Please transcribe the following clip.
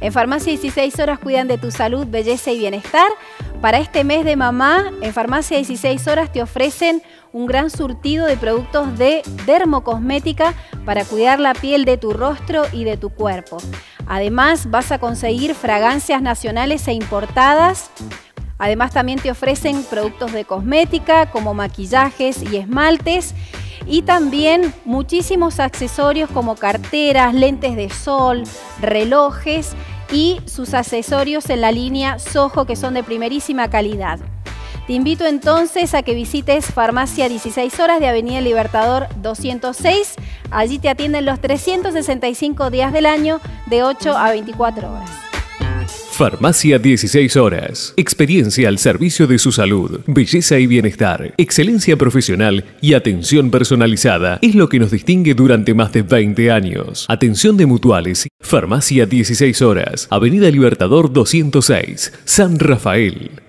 En Farmacia 16 Horas cuidan de tu salud, belleza y bienestar. Para este mes de mamá, en Farmacia 16 Horas te ofrecen un gran surtido de productos de dermocosmética para cuidar la piel de tu rostro y de tu cuerpo. Además, vas a conseguir fragancias nacionales e importadas. Además, también te ofrecen productos de cosmética como maquillajes y esmaltes y también muchísimos accesorios como carteras, lentes de sol, relojes y sus accesorios en la línea Soho que son de primerísima calidad. Te invito entonces a que visites Farmacia 16 Horas de Avenida Libertador 206. Allí te atienden los 365 días del año de 8 a 24 horas. Farmacia 16 horas. Experiencia al servicio de su salud, belleza y bienestar, excelencia profesional y atención personalizada es lo que nos distingue durante más de 20 años. Atención de mutuales. Farmacia 16 horas. Avenida Libertador 206, San Rafael.